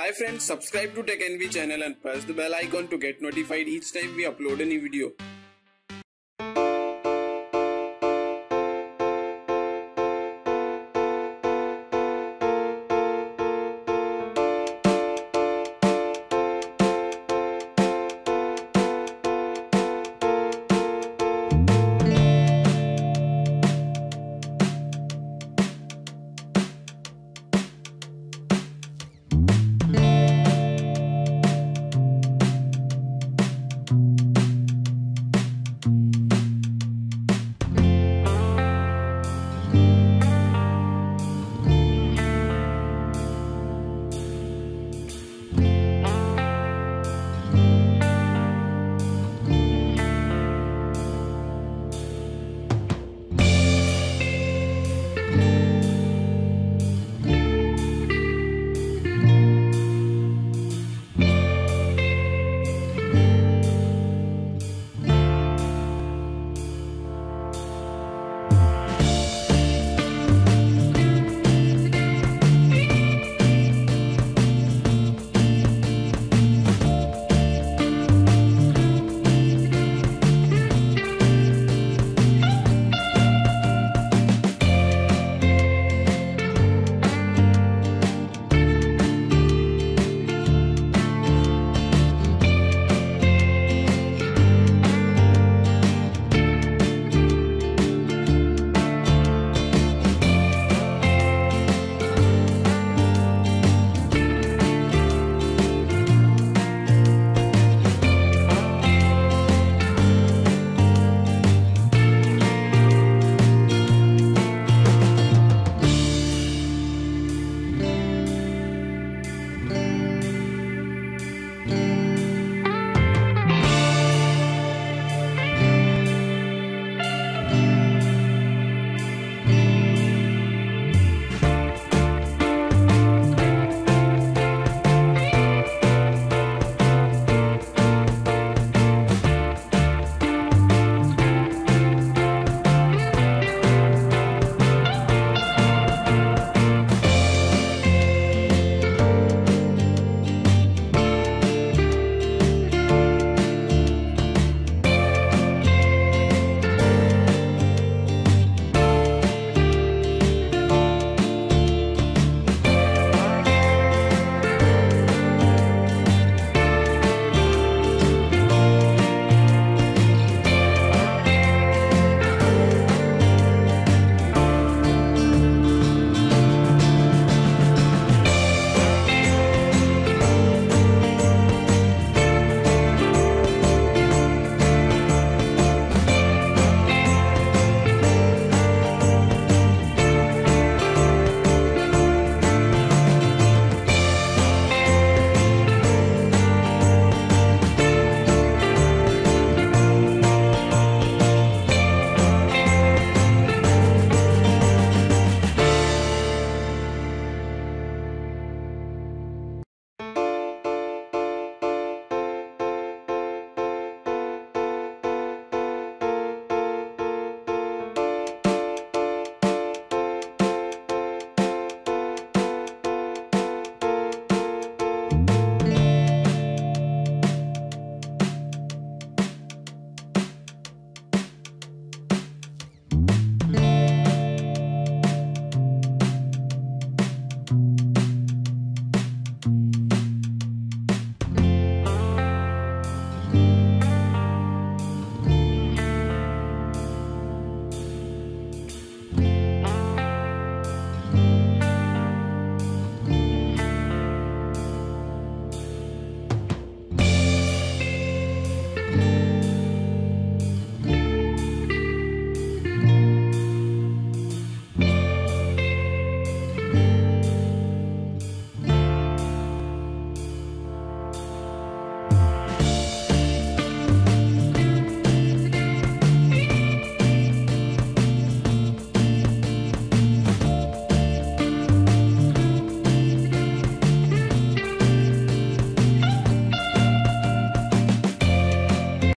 Hi friends, subscribe to Tech NV channel and press the bell icon to get notified each time we upload a new video.